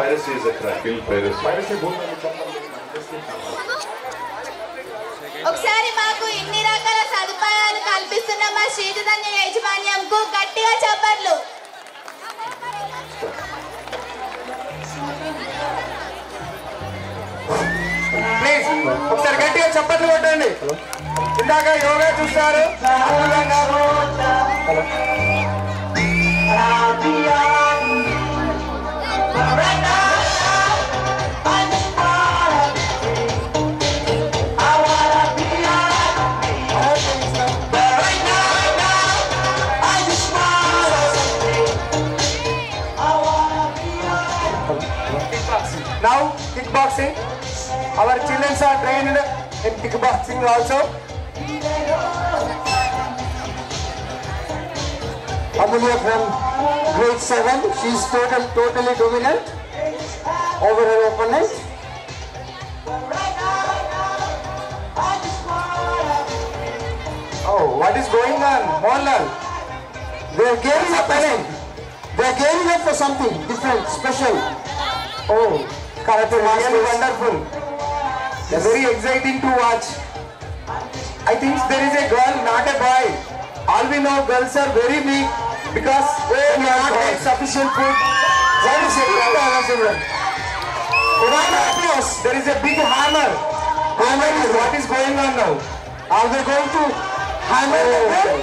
piracy is a crime. Kill piracy. చెప్పండి ఒకసారి మాకు ఇన్ని రకాల సదుపాయాలు కల్పిస్తున్న మా శ్రీధన్య యాజమాన్యంకు గట్టిగా చెప్పర్లు ప్లీజ్ ఒకసారి గట్టిగా చప్పట్లు కొట్టండి ఇందాక యోగా చూస్తారు అద్భుతంగా Now, kickboxing. Our children are trained in kickboxing also. Amelia from grade 7, she is total, totally dominant over her opponent. Oh, what is going on? Mohanlal. They are gearing up again. They are gearing up for something different, special. Oh, karate really wonderful. Very exciting to watch. I think there is a girl, not a boy. All we know, girls are very weak because they cannot take sufficient food. What is it? There is a big hammer. Hammer is what is going on now? Are they going to hammer the ball?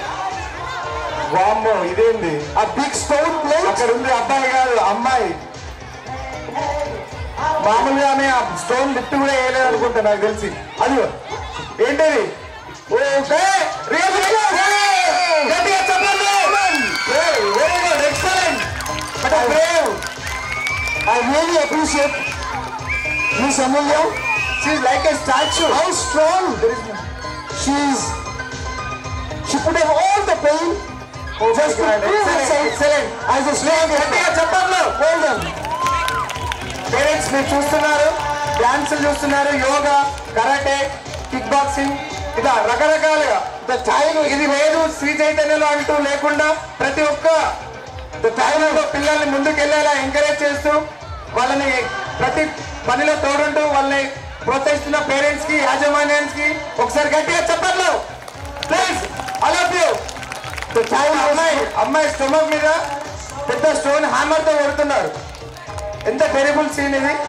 వామ్మో ఇదేంది A big stone plate? అక్కడ ఉంది అబ్బాయి కాదు అమ్మాయి మామూలుగానే ఆ stone lift కూడా వేయలేదు అనుకుంటా నాకు తెలిసి అది ఏంటది ఓకే గట్టిగా చెప్పండి very good excellent but brave I really appreciate Miss Amelia. She is like a statue How strong she is. She put up all the pain just to prove herself excellent as a strong గట్టిగా చెప్పండి మీరు చూస్తున్నారు డ్యాన్సులు చూస్తున్నారు yoga karate kick boxing ఇలా రకరకాలుగా. The time ఇది వేరు శ్రీ చైతన్యలో అంటూ లేకుండా ప్రతి ఒక్క టైంలో పిల్లల్ని ముందుకెళ్ళేలా ఎంకరేజ్ చేస్తూ వాళ్ళని ప్రతి పనిలో తోడుంటూ వాళ్ళని ప్రోత్సహిస్తున్న పేరెంట్స్కి యాజమాన్యానికి ఒకసారి గట్టిగా చెప్పట్లు. ప్లీజ్ ఐ లవ్ యూ అమ్మాయి అమ్మాయి స్టొమక్ మీద పెద్ద స్టోన్ హ్యామర్తో కొడుతున్నారు. ఎంత టెరిబుల్ సీన్ ఇది?